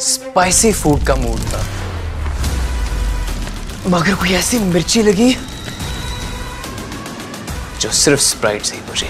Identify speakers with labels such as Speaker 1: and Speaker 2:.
Speaker 1: Spicy food का mood था। मगर कोई ऐसी मिर्ची लगी, जो सिर्फ़ स्प्राइट से ही बुझी